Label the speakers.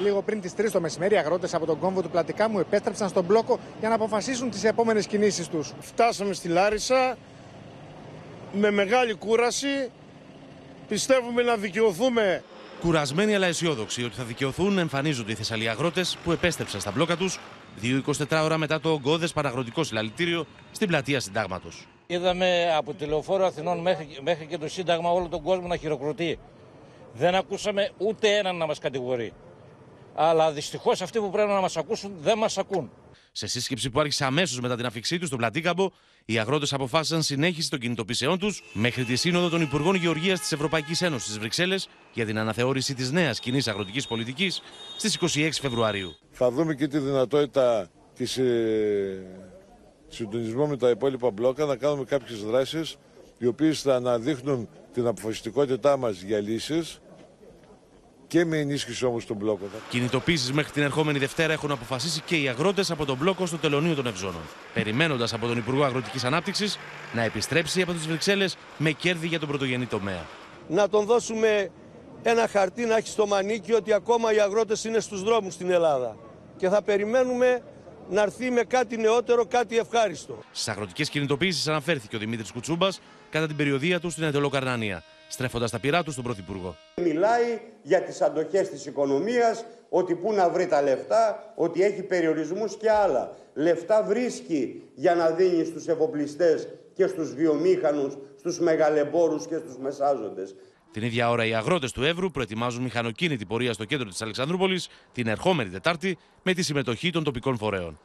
Speaker 1: Λίγο πριν τις 3 το μεσημέρι, οι αγρότες από τον κόμβο του Πλατικά μου επέστρεψαν στον μπλόκο για να αποφασίσουν τις επόμενες κινήσεις τους.
Speaker 2: Φτάσαμε στη Λάρισα με μεγάλη κούραση. Πιστεύουμε να δικαιωθούμε.
Speaker 3: Κουρασμένοι αλλά αισιόδοξοι ότι θα δικαιωθούν, εμφανίζονται οι Θεσσαλοί αγρότε που επέστρεψαν στα μπλόκα τους 2-24 ώρα μετά το ογκώδε παραγροτικό συλλαλητήριο στην πλατεία Συντάγματος.
Speaker 4: Είδαμε από τη λεωφόρο Αθηνών μέχρι, μέχρι και το Σύνταγμα όλο τον κόσμο να χειροκροτεί. Δεν ακούσαμε ούτε έναν να μας κατηγορεί. Αλλά δυστυχώς αυτοί που πρέπει να μας ακούσουν δεν μας ακούν.
Speaker 3: Σε σύσκεψη που άρχισε αμέσως μετά την αφήξή τους στον Πλατήκαμπο, οι αγρότες αποφάσισαν συνέχιση των κινητοποιήσεών τους μέχρι τη Σύνοδο των Υπουργών Γεωργίας της Ευρωπαϊκής Ένωσης στι Βρυξέλλες για την αναθεώρηση της νέας κοινής αγροτικής πολιτικής στις 26 Φεβρουαρίου.
Speaker 2: Θα δούμε και τη δυνατότητα της ε, συντονισμού με τα υπόλοιπα μπλόκα να κάνουμε κάποιες δράσεις οι οποίες θα αναδείχνουν την αποφασιστικότητά μας για λύσεις και με ενίσχυση όμως των μπλόκων.
Speaker 3: Κινητοποίησει μέχρι την ερχόμενη Δευτέρα έχουν αποφασίσει και οι αγρότες από τον μπλόκο στο τελωνίο των Ευζώνων. Περιμένοντας από τον Υπουργό Αγροτικής Ανάπτυξης να επιστρέψει από τις Βρυξέλλες με κέρδη για τον πρωτογενή τομέα.
Speaker 5: να τον δώσουμε ένα χαρτί να έχει στο μανίκι ότι ακόμα οι αγρότες είναι στους δρόμους στην Ελλάδα. Και θα περιμένουμε να έρθει με κάτι νεότερο, κάτι ευχάριστο.
Speaker 3: Στι αγροτικές κινητοποίησεις αναφέρθηκε ο Δημήτρης Κουτσούμπας κατά την περιοδία του στην Εντελοκαρνανία, στρέφοντας τα πειρά του στον Πρωθυπουργό.
Speaker 6: Μιλάει για τις αντοχές της οικονομίας, ότι πού να βρει τα λεφτά, ότι έχει περιορισμούς και άλλα. Λεφτά βρίσκει για να δίνει στους εφοπλιστές και στους βιομήχανους, στους μεγαλεμπόρους και στους μεσάζοντες.
Speaker 3: Την ίδια ώρα οι αγρότες του Εύρου προετοιμάζουν μηχανοκίνητη πορεία στο κέντρο της Αλεξανδρούπολης την ερχόμενη Τετάρτη με τη συμμετοχή των τοπικών φορέων.